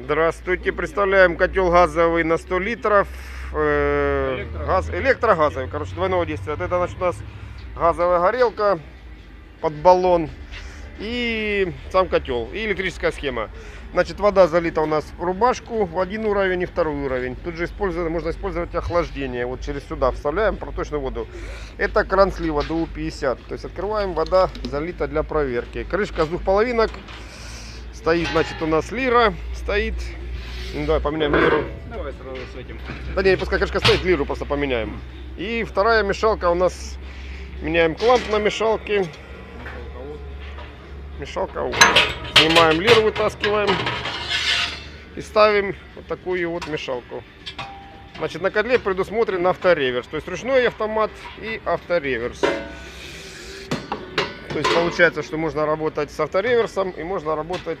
Здравствуйте, представляем котел газовый на 100 литров. э, газ, электрогазовый, короче, двойного действия. Это значит у нас газовая горелка под баллон и сам котел, и электрическая схема. Значит, вода залита у нас в рубашку в один уровень и второй уровень. Тут же использовать, можно использовать охлаждение. Вот через сюда вставляем проточную воду. Это кран слива ДУ-50. То есть открываем, вода залита для проверки. Крышка с двух половинок. Стоит, значит, у нас лира. Стоит. Ну, давай поменяем лиру. Давай сразу с этим. Да не, пускай крышка стоит, лиру просто поменяем. И вторая мешалка у нас. Меняем кламп на мешалке. Мешалка. вот. Снимаем лиру, вытаскиваем. И ставим вот такую вот мешалку. Значит, на котле предусмотрен автореверс. То есть ручной автомат и автореверс. То есть получается, что можно работать с автореверсом и можно работать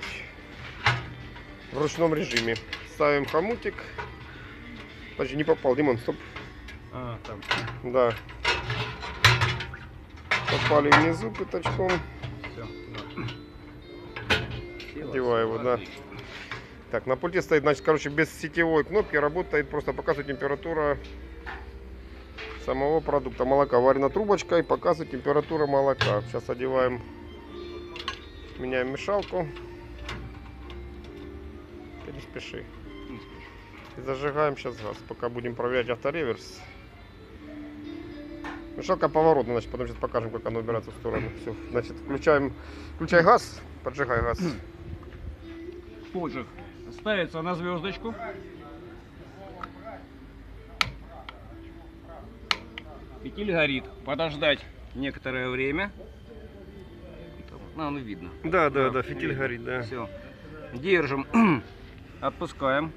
в ручном режиме. Ставим хомутик. Подожди, не попал, Димон, стоп. А, там. Да. Попали внизу пятачком. Все. Одеваю его, да. Так, на пульте стоит, значит, короче, без сетевой кнопки работает, просто показывает температура самого продукта. Молока варена трубочкой, показывает температура молока. Сейчас одеваем, меняем мешалку. Ты не спеши. И зажигаем сейчас газ, пока будем проверять автореверс. Мешалка поворотная, значит, потом сейчас покажем, как она убирается в сторону. Все, значит, включаем, включай газ, поджигай газ. Поджиг ставится на звездочку. Фитиль горит. Подождать некоторое время. Ну, ну видно. Да, да, Да, да, фитиль видно. горит, да. Все. Держим. Отпускаем.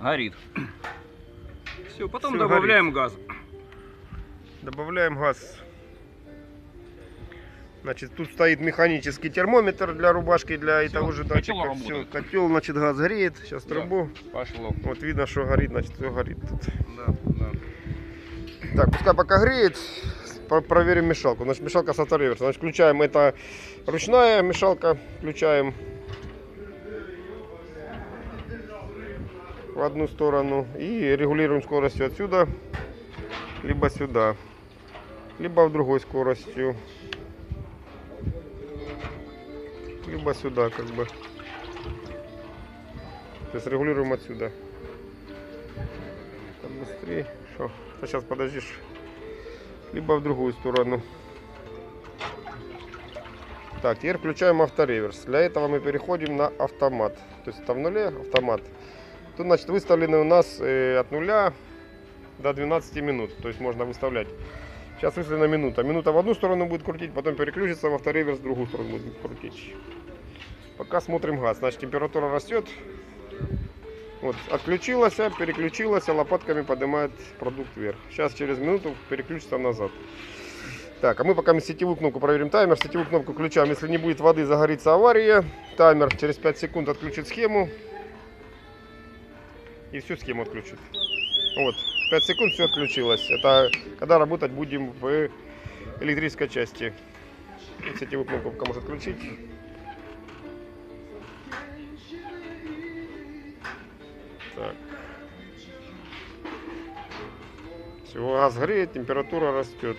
Горит. Все, потом Всё, добавляем газ. Добавляем газ. Значит, тут стоит механический термометр для рубашки, для и Всё, того же котел датчика. Все, работает. котел, значит, газ греет. Сейчас Да. трубу. Пошло. Вот видно, что горит, значит, все горит тут. Да. Так, пускай пока греет, про- проверим мешалку. Значит, мешалка с автореверсом. Значит, включаем, это ручная мешалка, включаем в одну сторону и регулируем скоростью отсюда, либо сюда, либо в другой скоростью, либо сюда, как бы. То есть регулируем отсюда. Так, быстрее. Что? Сейчас подождешь. Либо в другую сторону. Так, теперь включаем автореверс. Для этого мы переходим на автомат. То есть это в нуле автомат. Тут, значит, выставлены у нас э, от нуля до 12 минут. То есть можно выставлять. Сейчас выставлена минута. Минута в одну сторону будет крутить, потом переключится в автореверс в другую сторону будет крутить. Пока смотрим газ. Значит, температура растет. Вот, отключилась, переключилась, лопатками поднимает продукт вверх. Сейчас через минуту переключится назад. Так, а мы пока сетевую кнопку проверим таймер. Сетевую кнопку включаем. Если не будет воды, загорится авария. Таймер через 5 секунд отключит схему. И всю схему отключит. Вот, 5 секунд все отключилось. Это когда работать будем в электрической части. Сетевую кнопку пока может отключить. Так. Все, газ греет, температура растет.